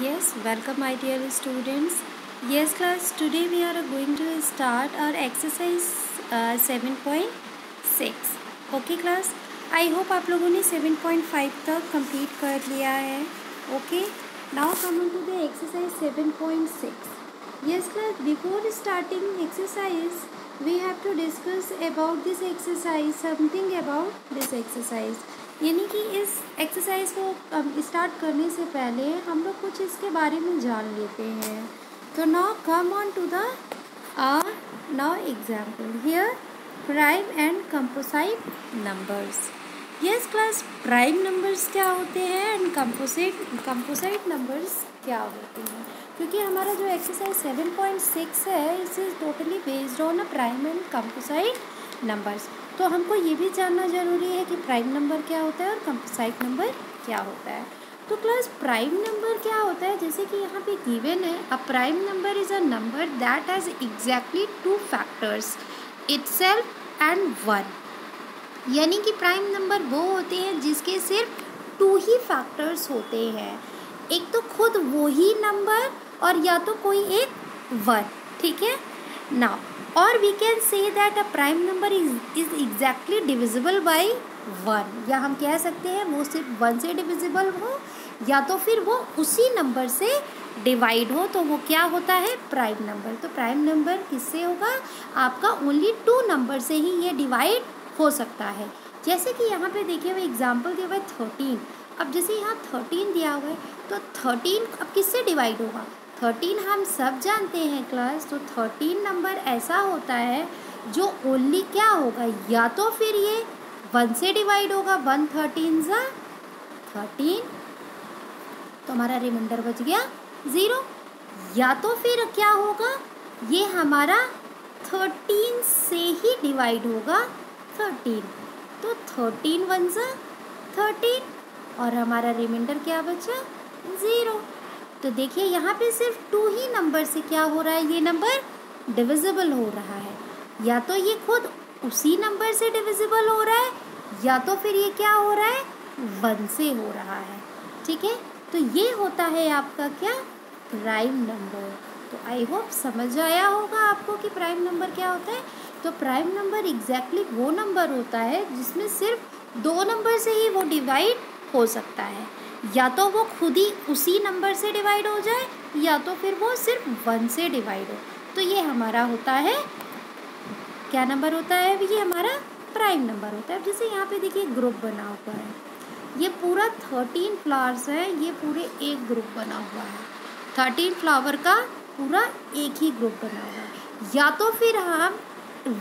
Yes, welcome my dear students. Yes class, today we are going to start our exercise uh, 7.6. Okay class, I hope आप लोगों ने 7.5 तक complete कर लिया है. Okay, now come on to the exercise 7.6. Yes class, before starting exercise, we have to discuss about this exercise, something about this exercise. यानी कि इस एक्सरसाइज को स्टार्ट करने से पहले हम लोग कुछ इसके बारे में जान लेते हैं। तो now come on to the now example here prime and composite numbers yes class prime numbers क्या होते हैं एंड कंपोजिट कंपोसाइट नंबर्स क्या होते हैं? क्योंकि हमारा जो एक्सरसाइज सेवन पॉइंट सिक्स है, इस is totally based on a prime and composite numbers तो हमको ये भी जानना ज़रूरी है कि प्राइम नंबर क्या होता है और कंपोसाइट नंबर क्या होता है। तो क्लास प्राइम नंबर क्या होता है? जैसे कि यहाँ पे गिवन है a prime number is a number that has exactly two factors self and one यानी कि प्राइम नंबर वो होते हैं जिसके सिर्फ़ टू ही फैक्टर्स होते हैं। एक तो खुद वो ही नंबर और या तो कोई एक वन ठीक है? नाउ और we can say that a prime number is is exactly divisible by one या हम कह सकते हैं वो सिर्फ़ वन से डिविजिबल हो, या तो फिर वो उसी नंबर से डिवाइड हो तो वो क्या होता है? प्राइम नंबर तो प्राइम नंबर किससे होगा? आपका ओनली टू नंबर से ही ये डिवाइड हो सकता है। जैसे कि यहाँ पे देखिए हुए एग्ज़ाम्पल दिया हुआ है थर्टीन अब जैसे यहाँ थर्टीन दिया हुआ है तो थर्टीन अब किससे डिवाइड होगा? थर्टीन हम सब जानते हैं क्लास तो थर्टीन नंबर ऐसा होता है जो ओनली क्या होगा? या तो फिर ये वन से डिवाइड होगा वन थर्टीन ज़ा थर्टीन तो हमारा रिमाइंडर बच गया ज़ीरो या तो फिर क्या होगा? ये हमारा थर्टीन से ही डिवाइड होगा थर्टीन तो थर्टीन वन ज़ा थर्टीन और हमारा रिमाइंडर क्या बचा? ज़ीरो तो देखिए, यहाँ पे सिर्फ़ टू ही नंबर से क्या हो रहा है? ये नंबर डिविजिबल हो रहा है। या तो ये खुद उसी नंबर से डिविजिबल हो रहा है, या तो फिर ये क्या हो रहा है? वन से हो रहा है। ठीक है? तो ये होता है आपका क्या? प्राइम नंबर तो आई होप समझ आया होगा आपको कि प्राइम नंबर क्या होता है? तो प्राइम नंबर एग्जैक्टली वो नंबर होता है जिसमें सिर्फ़ दो नंबर से ही वो डिवाइड हो सकता है। या तो वो खुद ही उसी नंबर से डिवाइड हो जाए, या तो फिर वो सिर्फ़ वन से डिवाइड हो। तो ये हमारा होता है, क्या नंबर होता है? ये हमारा प्राइम नंबर होता है। जैसे यहाँ पे देखिए, ग्रुप बना हुआ है। ये पूरा थर्टीन फ्लावर्स है, ये पूरे एक ग्रुप बना हुआ है। थर्टीन फ्लावर का पूरा एक ही ग्रुप बना हुआ है। या तो फिर हम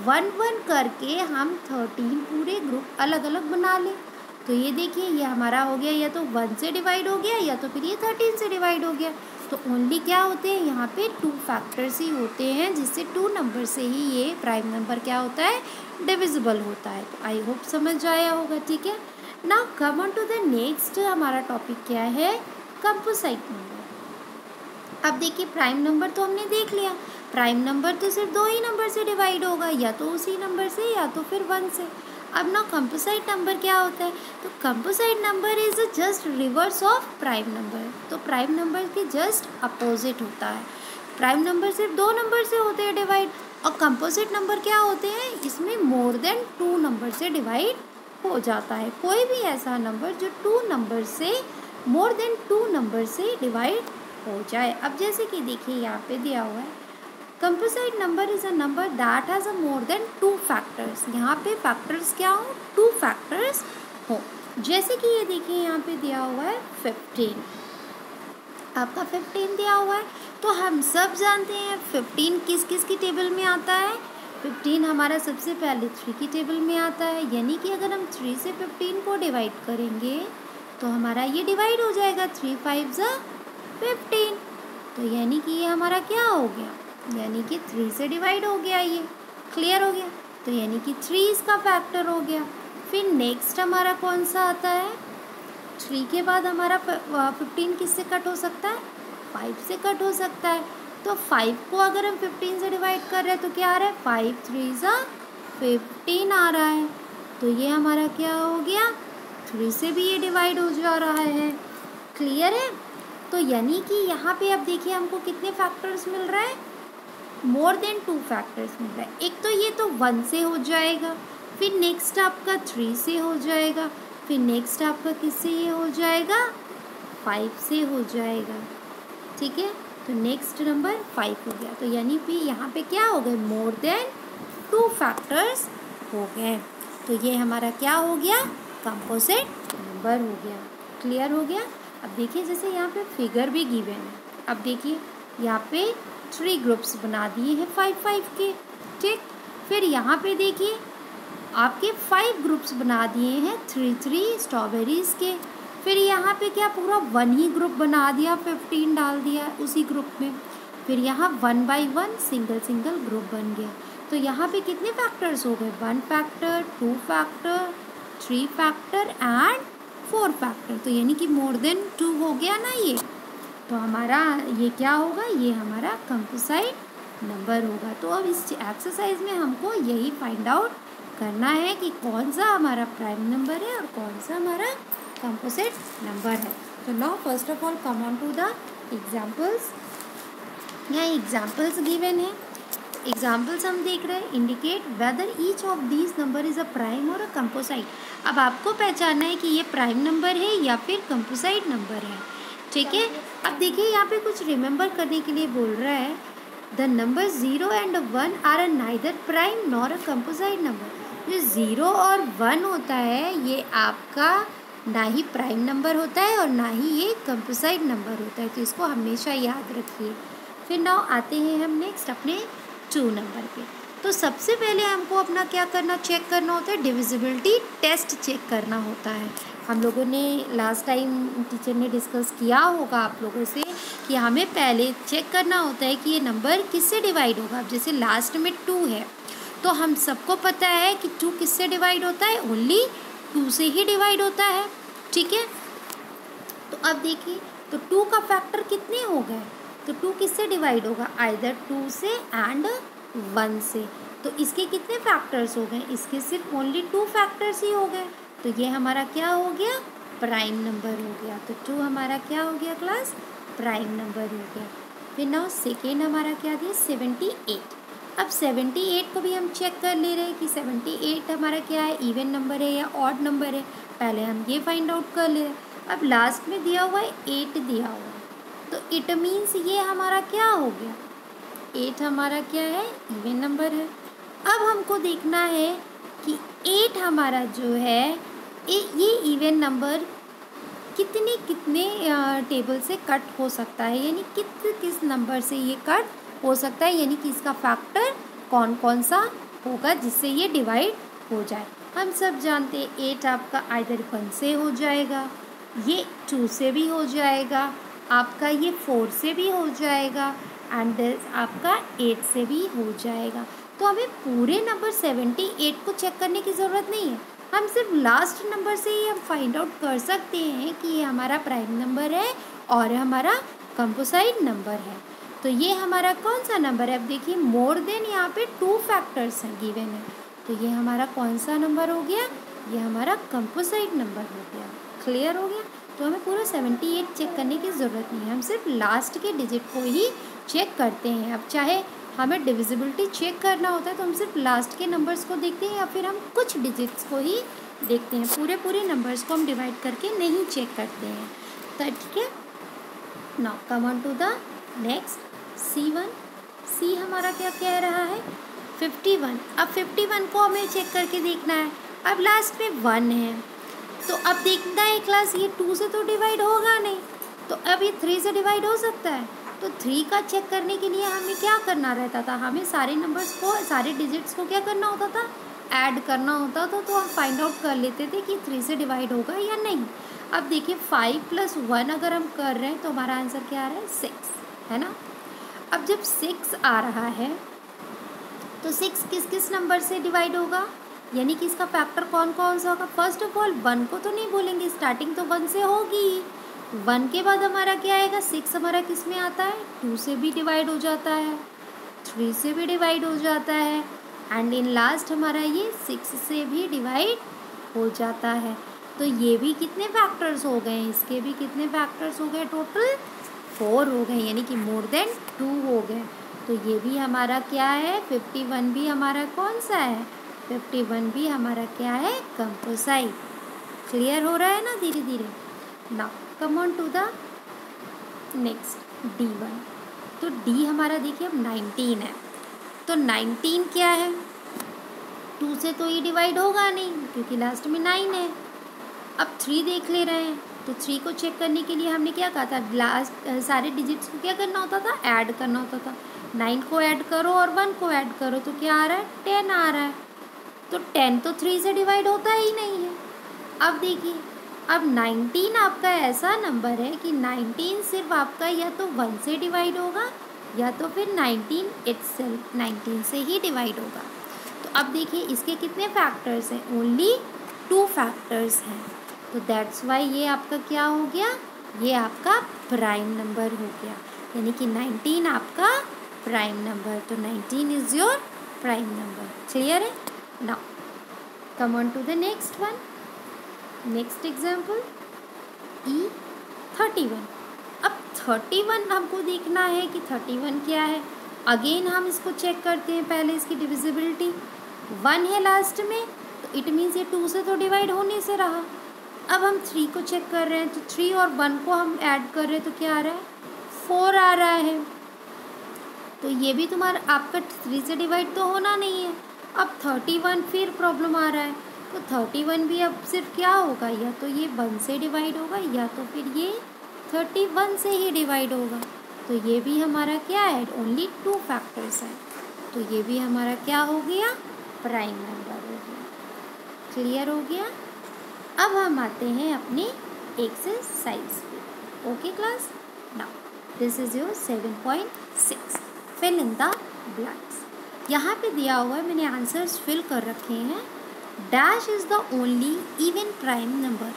वन वन करके हम थर्टीन पूरे ग्रुप अलग अलग बना लें। तो ये देखिए, ये हमारा हो गया, या तो वन से डिवाइड हो गया, या तो फिर ये थर्टीन से डिवाइड हो गया। तो ओनली क्या होते हैं, यहाँ पे टू फैक्टर्स ही होते हैं, जिससे टू नंबर से ही ये प्राइम नंबर क्या होता है डिविजिबल होता है। तो आई होप समझ आया होगा, ठीक है? ना come on to the next हमारा टॉपिक क्या है कंपोसाइट नंबर अब देखिए प्राइम नंबर तो हमने देख लिया। प्राइम नंबर तो सिर्फ़ दो ही नंबर से डिवाइड होगा, या तो उसी नंबर से, या तो फिर वन से। अब ना कंपोसाइट नंबर क्या होता है? तो composite number is just reverse of prime number तो प्राइम नंबर के जस्ट अपोजिट होता है। प्राइम नंबर सिर्फ़ दो नंबर से होते हैं डिवाइड और कंपोजिट नंबर क्या होते हैं? इसमें मोर देन टू नंबर से डिवाइड हो जाता है। कोई भी ऐसा नंबर जो टू नंबर से मोर देन टू नंबर से डिवाइड हो जाए। अब जैसे कि देखिए यहाँ पे दिया हुआ है। Composite number is a number that has a more than two factors यहाँ पे फैक्टर्स क्या हो? टू फैक्टर्स हो। जैसे कि ये देखिए, यहाँ पे दिया हुआ है फिफ्टीन आपका फिफ्टीन दिया हुआ है तो हम सब जानते हैं फिफ्टीन किस किस की टेबल में आता है? फिफ्टीन हमारा सबसे पहले थ्री की टेबल में आता है। यानी कि अगर हम थ्री से फिफ्टीन को डिवाइड करेंगे तो हमारा ये डिवाइड हो जाएगा। थ्री फाइव ज़ा फिफ्टीन तो यानी कि ये हमारा क्या हो गया? यानी कि थ्री से डिवाइड हो गया ये। क्लियर हो गया? तो यानी कि थ्री इसका फैक्टर हो गया। फिर नेक्स्ट हमारा कौन सा आता है? थ्री के बाद हमारा फिफ्टीन किससे कट हो सकता है? फाइव से कट हो सकता है। तो फाइव को अगर हम फिफ्टीन से डिवाइड कर रहे हैं तो क्या आ रहा है? फाइव थ्री ज़ा फिफ्टीन आ रहा है। तो ये हमारा क्या हो गया? थ्री से भी ये डिवाइड हो जा रहा है। क्लियर है? तो यानी कि यहाँ पे अब देखिए हमको कितने फैक्टर्स मिल रहा है? मोर देन टू फैक्टर्स मिल रहा है एक तो ये तो वन से हो जाएगा, फिर नेक्स्ट आपका थ्री से हो जाएगा, फिर नेक्स्ट आपका किससे ये हो जाएगा? फाइव से हो जाएगा। ठीक है? तो नेक्स्ट नंबर फाइव हो गया। तो यानी कि यहाँ पे क्या हो गए? मोर देन टू फैक्टर्स हो गए। तो ये हमारा क्या हो गया? कंपोजिट नंबर हो गया। क्लियर हो गया? अब देखिए, जैसे यहाँ पे फिगर भी गिवन है। अब देखिए, यहाँ पे थ्री ग्रुप्स बना दिए हैं फाइव फाइव के, ठीक? फिर यहाँ पे देखिए, आपके फाइव ग्रुप्स बना दिए हैं थ्री थ्री स्ट्रॉबेरीज़ के। फिर यहाँ पे क्या पूरा वन ही ग्रुप बना दिया फिफ्टीन डाल दिया उसी ग्रुप में। फिर यहाँ one by one single single group बन गया। तो यहाँ पे कितने फैक्टर्स हो गए? One factor two factor three factor and four factor तो यानी कि मोर देन टू हो गया ना ये। तो हमारा ये क्या होगा? ये हमारा कंपोसाइट नंबर होगा। तो अब इस एक्सरसाइज में हमको यही फाइंड आउट करना है कि कौन सा हमारा प्राइम नंबर है और कौन सा हमारा कंपोजिट नंबर है। तो now first of all come on to the examples यहाँ एग्जाम्पल्स गिवन है। एग्जाम्पल्स हम देख रहे हैं। Indicate whether each of these number is a prime और अ कंपोसाइट अब आपको पहचानना है कि ये प्राइम नंबर है या फिर कंपोसाइट नंबर है। ठीक है? अब देखिए, यहाँ पे कुछ रिमेंबर करने के लिए बोल रहा है। The number zero and one are a neither prime nor a composite number जो ज़ीरो और वन होता है, ये आपका ना ही प्राइम नंबर होता है और ना ही ये कंपोसाइट नंबर होता है। तो इसको हमेशा याद रखिए। फिर नाउ आते हैं हम नेक्स्ट अपने टू नंबर पे। तो सबसे पहले हमको अपना क्या करना चेक करना होता है डिविजिबिलिटी टेस्ट चेक करना होता है। हम लोगों ने लास्ट टाइम टीचर ने डिस्कस किया होगा आप लोगों से कि हमें पहले चेक करना होता है कि ये नंबर किससे डिवाइड होगा। जैसे लास्ट में टू है तो हम सबको पता है कि टू किससे डिवाइड होता है? ओनली टू से ही डिवाइड होता है, ठीक है? तो अब देखिए तो टू का फैक्टर कितने हो गए? तो टू किससे डिवाइड होगा? आइदर टू से एंड वन से। तो इसके कितने फैक्टर्स हो गए? इसके सिर्फ़ ओनली टू फैक्टर्स ही हो गए। तो ये हमारा क्या हो गया? प्राइम नंबर हो गया। तो टू हमारा क्या हो गया क्लास प्राइम नंबर हो गया। फिर नाउ सेकेंड हमारा क्या दिया? सेवेंटी एट अब सेवेंटी एट को भी हम चेक कर ले रहे हैं कि सेवेंटी एट हमारा क्या है? इवन नंबर है या ऑड नंबर है? पहले हम ये फाइंड आउट कर ले। रहे हैं अब लास्ट में दिया हुआ है एट दिया हुआ है। तो इट मीन्स ये हमारा क्या हो गया? एट हमारा क्या है? इवन नंबर है। अब हमको देखना है कि एट हमारा जो है ए, ये इवन नंबर कितने कितने टेबल से कट हो सकता है? यानी किस किस नंबर से ये कट हो सकता है? यानी कि इसका फैक्टर कौन कौन सा होगा जिससे ये डिवाइड हो जाए? हम सब जानते हैं एट आपका आइदर वन से हो जाएगा ये टू से भी हो जाएगा आपका ये फोर से भी हो जाएगा एंड आपका एट से भी हो जाएगा। तो हमें पूरे नंबर सेवेंटी एट को चेक करने की ज़रूरत नहीं है। हम सिर्फ़ लास्ट नंबर से ही हम फाइंड आउट कर सकते हैं कि ये हमारा प्राइम नंबर है और हमारा कंपोसाइड नंबर है। तो ये हमारा कौन सा नंबर है? अब देखिए मोर देन यहाँ पे टू फैक्टर्स हैं गिवन है। तो ये हमारा कौन सा नंबर हो गया? ये हमारा कंपोसाइड नंबर हो गया। क्लियर हो गया? तो हमें पूरा सेवेंटी एट चेक करने की ज़रूरत नहीं है। हम सिर्फ़ लास्ट के डिजिट को ही चेक करते हैं। अब चाहे हमें डिविजिबिलिटी चेक करना होता है तो हम सिर्फ़ लास्ट के नंबर्स को देखते हैं या फिर हम कुछ डिजिट्स को ही देखते हैं। पूरे पूरे नंबर्स को हम डिवाइड करके नहीं चेक करते हैं। तो ठीक है। Now come on to the next C one C हमारा क्या कह रहा है? फिफ्टी वन अब फिफ्टी वन को हमें चेक करके देखना है। अब लास्ट में वन है। तो अब देखना है क्लास ये टू से तो डिवाइड होगा नहीं। तो अब ये थ्री से डिवाइड हो सकता है। तो थ्री का चेक करने के लिए हमें क्या करना रहता था? हमें सारे नंबर्स को, सारे डिजिट्स को क्या करना होता था? ऐड करना होता था तो हम फाइंड आउट कर लेते थे कि थ्री से डिवाइड होगा या नहीं। अब देखिए फाइव प्लस वन अगर हम कर रहे हैं तो हमारा आंसर क्या आ रहा है? सिक्स है ना? अब जब सिक्स आ रहा है तो सिक्स किस किस नंबर से डिवाइड होगा? यानी कि इसका फैक्टर कौन कौन सा होगा? फ़र्स्ट ऑफ़ ऑल वन को तो नहीं बोलेंगे स्टार्टिंग तो वन से होगी। वन के बाद हमारा क्या आएगा? सिक्स हमारा किसमें आता है? टू से भी डिवाइड हो जाता है। थ्री से भी डिवाइड हो जाता है। एंड इन लास्ट हमारा ये सिक्स से भी डिवाइड हो जाता है। तो ये भी कितने फैक्टर्स हो गए इसके भी कितने फैक्टर्स हो गए टोटल फोर हो गए, यानी कि मोर देन टू हो गए। तो ये भी हमारा क्या है? फिफ्टी वन भी हमारा कौन सा है? फिफ्टी वन भी हमारा क्या है? कंपोसाइट क्लियर हो रहा है ना धीरे धीरे ना come on to the next D one तो डी हमारा देखिए, अब नाइनटीन है। तो नाइनटीन क्या है? टू से तो ये डिवाइड होगा नहीं, क्योंकि लास्ट में नाइन है। अब थ्री देख ले रहे हैं। तो थ्री को चेक करने के लिए हमने क्या कहा था? लास्ट सारे डिजिट्स को क्या करना होता था? ऐड करना होता था। नाइन को ऐड करो और वन को ऐड करो तो क्या आ रहा है? टेन आ रहा है। तो टेन तो थ्री से डिवाइड होता ही नहीं है। अब देखिए अब नाइनटीन आपका ऐसा नंबर है कि नाइनटीन सिर्फ़ आपका या तो वन से डिवाइड होगा, या तो फिर नाइनटीन इट्स नाइनटीन से ही डिवाइड होगा। तो अब देखिए, इसके कितने फैक्टर्स हैं? ओनली टू फैक्टर्स हैं। तो दैट्स वाई ये आपका क्या हो गया? ये आपका प्राइम नंबर हो गया। यानी कि नाइनटीन आपका प्राइम नंबर तो nineteen is your prime number clear है? Now come on to the next one next example E thirty one अब थर्टी वन हमको देखना है कि थर्टी वन क्या है। अगेन हम इसको चेक करते हैं पहले इसकी डिविजिबिलिटी वन है लास्ट में तो इट मीन्स ये टू से तो डिवाइड होने से रहा। अब हम थ्री को चेक कर रहे हैं तो थ्री और वन को हम ऐड कर रहे हैं तो क्या आ रहा है? फोर आ रहा है। तो ये भी तुम्हारा, आपका थ्री से डिवाइड तो होना नहीं है। अब थर्टी वन फिर प्रॉब्लम आ रहा है। तो थर्टी वन भी अब सिर्फ़ क्या होगा? या तो ये वन से डिवाइड होगा, या तो फिर ये थर्टी वन से ही डिवाइड होगा। तो ये भी हमारा क्या है? ओनली टू फैक्टर्स है। तो ये भी हमारा क्या हो गया? प्राइम नंबर हो गया। क्लियर हो गया? अब हम आते हैं अपनी एक्सरसाइज पे। Okay class now this is your seven point six fill in the blanks यहाँ पे दिया हुआ है, मैंने आंसर्स फिल कर रखे हैं। Dash is the only even prime number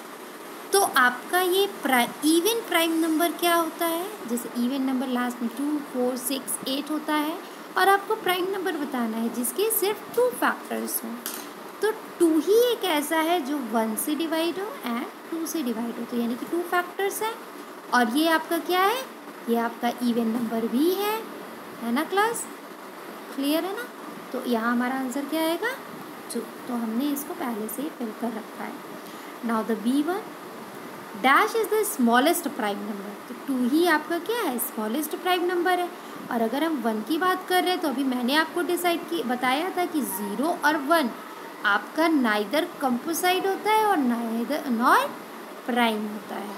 तो आपका ये प्राइ इवन प्राइम नंबर क्या होता है? जैसे इवन नंबर लास्ट में टू फोर सिक्स एट होता है और आपको प्राइम नंबर बताना है, जिसके सिर्फ़ टू फैक्टर्स हों। तो टू ही एक ऐसा है जो वन से डिवाइड हो एंड टू से डिवाइड हो। तो यानी कि टू फैक्टर्स हैं और ये आपका क्या है? ये आपका इवन नंबर भी है है ना क्लास क्लियर है ना? तो यहाँ हमारा आंसर क्या आएगा? टू तो हमने इसको पहले से ही फिल कर रखा है। Now the B one dash is the smallest prime number तो टू ही आपका क्या है? स्मॉलेस्ट प्राइम नंबर है। और अगर हम वन की बात कर रहे हैं तो अभी मैंने आपको डिसाइड की, बताया था कि ज़ीरो और वन आपका नाइदर कंपोसाइड होता है और नाइदर नॉर प्राइम होता है।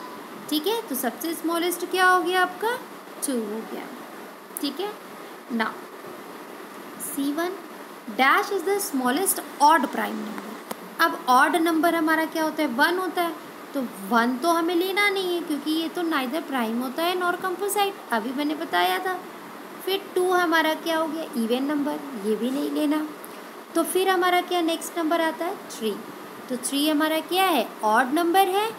ठीक है? तो सबसे स्मॉलेस्ट क्या हो गया आपका? टू हो गया। ठीक है? ना C one dash is the smallest odd prime number अब ऑड नंबर हमारा क्या होता है? वन होता है। तो वन तो हमें लेना नहीं है, क्योंकि ये तो नाइदर प्राइम होता है नॉर कंपोसाइड अभी मैंने बताया था। फिर टू हमारा क्या हो गया? इवन नंबर ये भी नहीं लेना। तो फिर हमारा क्या नेक्स्ट नंबर आता है? थ्री तो थ्री हमारा क्या है? ऑड नंबर है।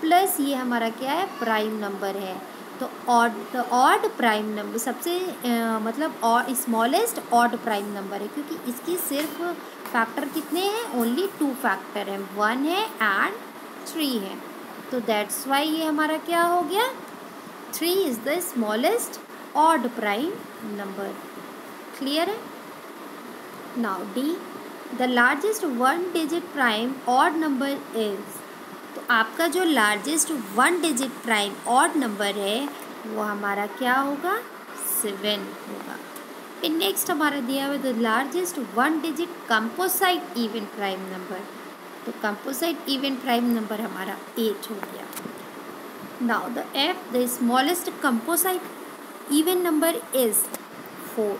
प्लस ये हमारा क्या है? प्राइम नंबर है। तो ऑड ऑड प्राइम नंबर सबसे आ, मतलब स्मॉलेस्ट ऑड प्राइम नंबर है क्योंकि इसकी सिर्फ़ फैक्टर कितने हैं? ओनली टू फैक्टर हैं। वन है एंड थ्री है। तो दैट्स वाई ये हमारा क्या हो गया? Three is the smallest odd prime number clear है? Now D the largest one digit prime odd number तो आपका जो largest one digit prime odd number है, वो हमारा क्या होगा? सेवन होगा। फिर नेक्स्ट हमारा दिया हुआ the largest one digit composite even prime number तो कंपोसाइट इवन प्राइम नंबर हमारा एट हो गया। Now the F the smallest composite even number is four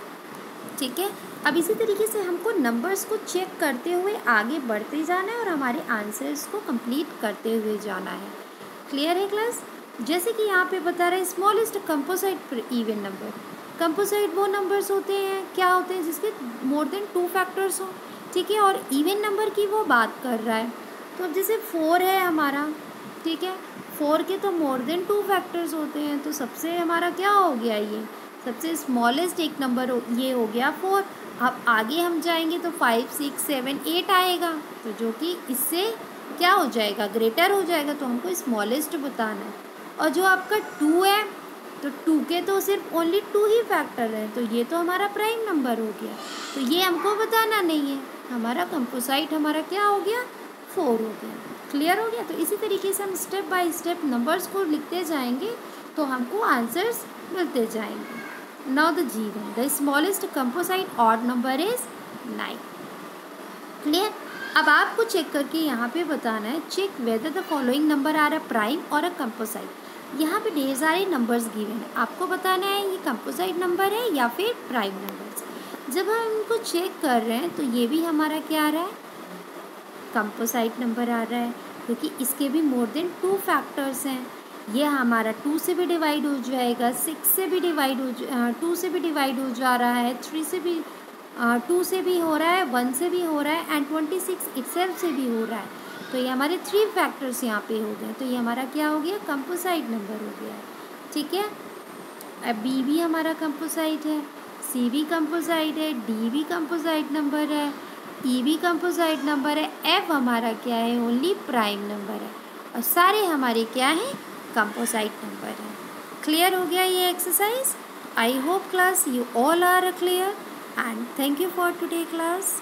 ठीक है? अब इसी तरीके से हमको नंबर्स को चेक करते हुए आगे बढ़ते जाना है और हमारे आंसर्स को कंप्लीट करते हुए जाना है। क्लियर है क्लास जैसे कि यहाँ पे बता रहे हैं स्मॉलेस्ट कंपोसाइट पर इवन नंबर कंपोसाइट वो नंबर्स होते हैं, क्या होते हैं, जिसके मोर देन टू फैक्टर्स हों। ठीक है, और इवन नंबर की वो बात कर रहा है। तो अब जैसे फोर है हमारा, ठीक है? फोर के तो मोर देन टू फैक्टर्स होते हैं तो सबसे हमारा क्या हो गया ये? सबसे स्मॉलेस्ट एक नंबर ये हो गया फोर अब आगे हम जाएँगे तो फाइव सिक्स सेवन एट आएगा। तो जो कि इससे क्या हो जाएगा? ग्रेटर हो जाएगा तो हमको स्मॉलेस्ट बताना है। और जो आपका टू है तो टू के तो सिर्फ़ ओनली टू ही फैक्टर है। तो ये तो हमारा प्राइम नंबर हो गया। तो ये हमको बताना नहीं है। हमारा कंपोसाइट हमारा क्या हो गया? फोर हो गया। क्लियर हो गया? तो इसी तरीके से हम स्टेप बाय स्टेप नंबर्स को लिखते जाएँगे तो हमको आंसर्स मिलते जाएँगे। Now the G one the smallest composite odd number is nine clear अब आपको चेक करके यहाँ पे बताना है check whether the following number are a prime और अ कंपोसाइट यहाँ पे ढेर सारे नंबर्स गिवन है। आपको बताना है ये कंपोसाइट नंबर है या फिर प्राइम नंबर्स जब हम इनको चेक कर रहे हैं तो ये भी हमारा क्या आ रहा है? कंपोसाइट नंबर आ रहा है। क्योंकि इसके भी मोर देन टू फैक्टर्स हैं। ये हमारा टू से भी डिवाइड हो जाएगा सिक्स से भी डिवाइड हो टू से भी डिवाइड हो जा रहा है थ्री से भी टू से भी हो रहा है वन से भी हो रहा है एंड ट्वेंटी सिक्स इट्सेल्फ से भी हो रहा है। तो ये हमारे थ्री फैक्टर्स यहाँ पे हो गए। तो ये हमारा क्या हो गया? कंपोसाइट नंबर हो गया। ठीक है? अब बी भी हमारा कंपोसाइट है सी भी कंपोसाइट है डी भी कंपोसाइट नंबर है ई भी कंपोसाइट नंबर है एफ़ हमारा क्या है? ओनली प्राइम नंबर है। और सारे हमारे क्या हैं? कंपोसाइट नंबर है। क्लियर हो गया ये exercise I hope class you all are clear and thank you for today class.